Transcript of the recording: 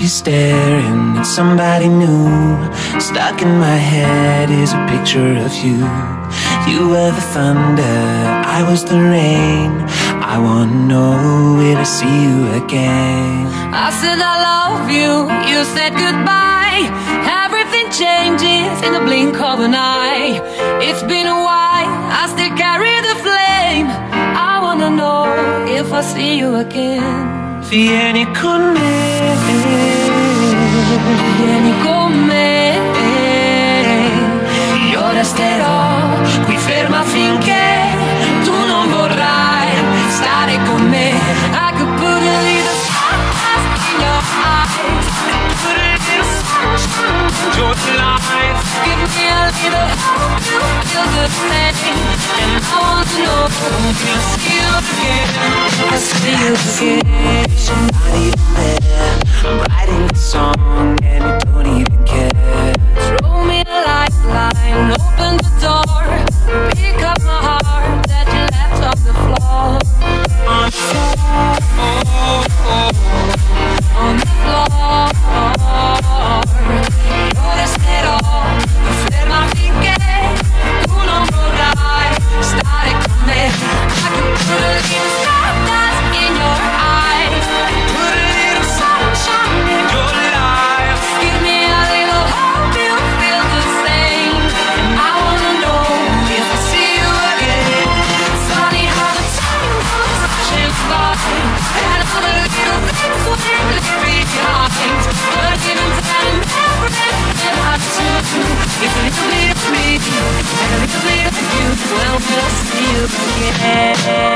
you staring at somebody new. Stuck in my head is a picture of you. You were the thunder, I was the rain. I wanna know, will I see you again? I said I love you, you said goodbye. Everything changes in the blink of an eye. It's been a while, I still carry the flame. I wanna know if I see you again. Vieni con me, Vieni con me, io resterò qui ferma finché tu non vorrai stare con me. I could put a little stardust in your eyes. Put a little sunshine in your life. Give me a little hope you feel the same. And I want to know see you again. I you again. Somebody of